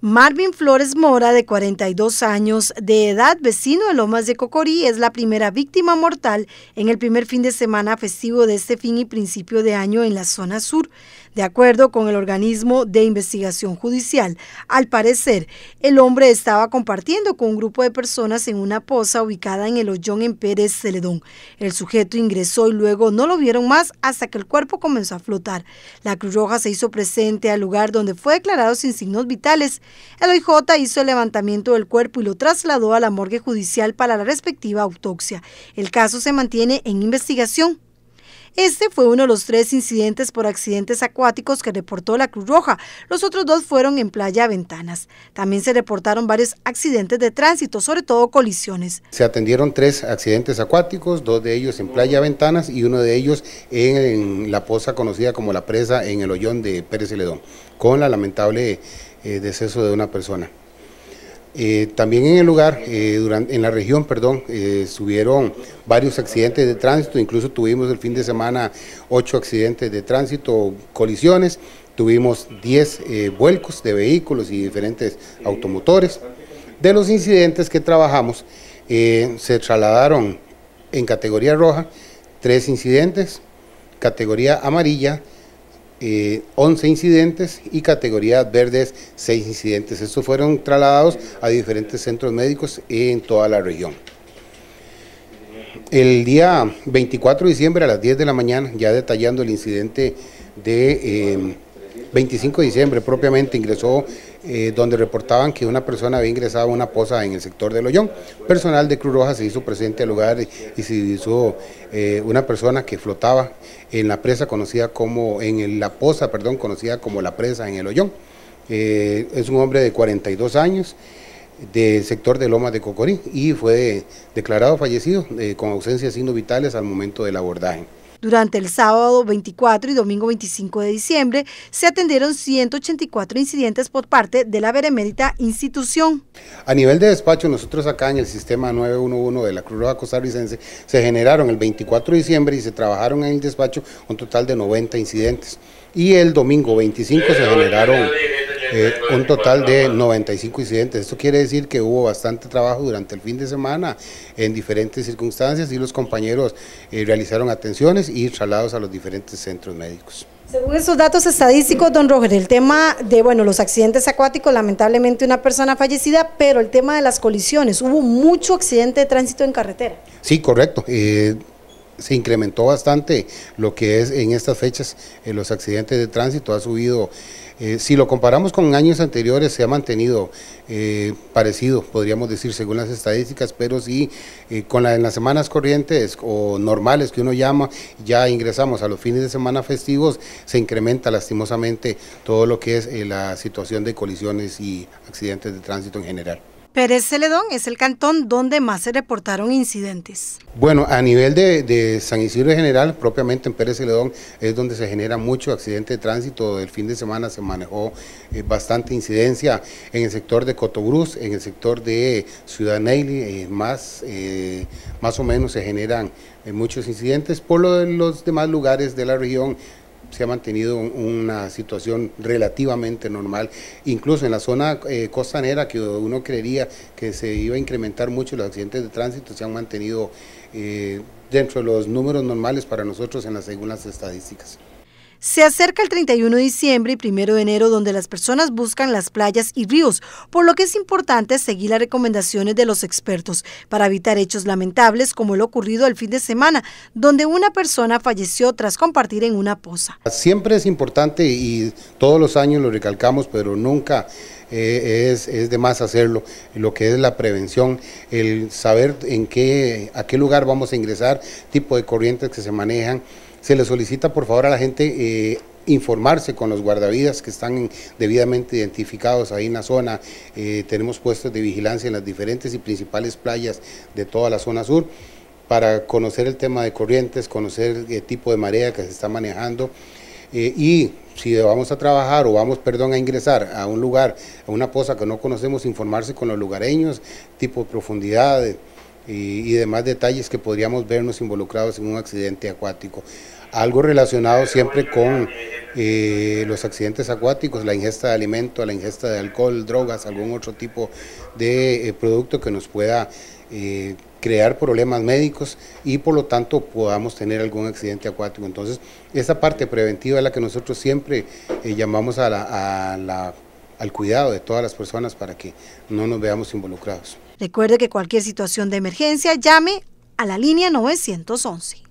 Marvin Flores Mora, de 42 años de edad, vecino de Lomas de Cocorí, es la primera víctima mortal en el primer fin de semana festivo de este fin y principio de año en la zona sur. De acuerdo con el organismo de investigación judicial, al parecer, el hombre estaba compartiendo con un grupo de personas en una poza ubicada en el Hoyón en Pérez Celedón. El sujeto ingresó y luego no lo vieron más hasta que el cuerpo comenzó a flotar. La Cruz Roja se hizo presente al lugar donde fue declarado sin signos vitales. El OIJ hizo el levantamiento del cuerpo y lo trasladó a la morgue judicial para la respectiva autopsia. El caso se mantiene en investigación. Este fue uno de los tres incidentes por accidentes acuáticos que reportó la Cruz Roja. Los otros dos fueron en Playa Ventanas. También se reportaron varios accidentes de tránsito, sobre todo colisiones. Se atendieron tres accidentes acuáticos, dos de ellos en Playa Ventanas y uno de ellos en, la poza conocida como la presa en el hoyón de Pérez Celedón, con la lamentable eh, deceso de una persona. Eh, también en el lugar, eh, en la región, perdón, eh, subieron varios accidentes de tránsito, incluso tuvimos el fin de semana ocho accidentes de tránsito, colisiones, tuvimos diez vuelcos de vehículos y diferentes automotores. De los incidentes que trabajamos, se trasladaron en categoría roja tres incidentes, categoría amarilla, 11 eh, incidentes y categorías verdes 6 incidentes. Estos fueron trasladados a diferentes centros médicos en toda la región. El día 24 de diciembre a las 10 de la mañana, ya detallando el incidente de... Eh, 25 de diciembre propiamente ingresó eh, donde reportaban que una persona había ingresado a una poza en el sector del Hoyón. Personal de Cruz Roja se hizo presente al lugar y, se hizo eh, una persona que flotaba en la presa conocida como, en la poza, perdón, conocida como la presa en el Hoyón. Eh, es un hombre de 42 años del sector de Lomas de Cocorí y fue declarado fallecido con ausencias signos vitales al momento del abordaje. Durante el sábado 24 y domingo 25 de diciembre se atendieron 184 incidentes por parte de la Beremérita institución. A nivel de despacho, nosotros acá en el sistema 911 de la Cruz Roja Costarricense se generaron el 24 de diciembre y se trabajaron en el despacho un total de 90 incidentes. Y el domingo 25 se generaron eh, un total de 95 incidentes. Esto quiere decir que hubo bastante trabajo durante el fin de semana en diferentes circunstancias y los compañeros eh, realizaron atenciones y traslados a los diferentes centros médicos. Según esos datos estadísticos, don Roger, el tema de bueno los accidentes acuáticos, lamentablemente una persona fallecida, pero el tema de las colisiones, hubo mucho accidente de tránsito en carretera. Sí, correcto. Eh, se incrementó bastante lo que es en estas fechas los accidentes de tránsito, ha subido eh, si lo comparamos con años anteriores, se ha mantenido eh, parecido, podríamos decir, según las estadísticas, pero sí, eh, con la, en las semanas corrientes o normales que uno llama, ya ingresamos a los fines de semana festivos, se incrementa lastimosamente todo lo que es la situación de colisiones y accidentes de tránsito en general. Pérez Celedón es el cantón donde más se reportaron incidentes. Bueno, a nivel de, San Isidro en general, propiamente en Pérez Celedón es donde se genera mucho accidente de tránsito. El fin de semana se manejó eh, bastante incidencia en el sector de Cotobruz, en el sector de Ciudad Neily, eh, más, eh, más o menos se generan muchos incidentes. Por lo de los demás lugares de la región se ha mantenido una situación relativamente normal, incluso en la zona eh, costanera que uno creería que se iba a incrementar mucho los accidentes de tránsito, se han mantenido eh, dentro de los números normales para nosotros en las, según las estadísticas. Se acerca el 31 de diciembre y 1 de enero donde las personas buscan las playas y ríos, por lo que es importante seguir las recomendaciones de los expertos para evitar hechos lamentables como lo ocurrido el fin de semana, donde una persona falleció tras compartir en una poza. Siempre es importante y todos los años lo recalcamos, pero nunca eh, es, es, de más hacerlo, lo que es la prevención, el saber en qué, a qué lugar vamos a ingresar, tipo de corrientes que se manejan, se le solicita por favor a la gente eh, informarse con los guardavidas que están debidamente identificados ahí en la zona. Eh, tenemos puestos de vigilancia en las diferentes y principales playas de toda la zona sur para conocer el tema de corrientes, conocer el tipo de marea que se está manejando eh, y si vamos a trabajar o vamos, perdón, a ingresar a un lugar, a una poza que no conocemos, informarse con los lugareños, tipo de profundidad, y, demás detalles que podríamos vernos involucrados en un accidente acuático. Algo relacionado siempre con eh, los accidentes acuáticos, la ingesta de alimento, la ingesta de alcohol, drogas, algún otro tipo de producto que nos pueda crear problemas médicos y por lo tanto podamos tener algún accidente acuático. Entonces, esa parte preventiva es la que nosotros siempre llamamos a la al cuidado de todas las personas para que no nos veamos involucrados. Recuerde que cualquier situación de emergencia llame a la línea 911.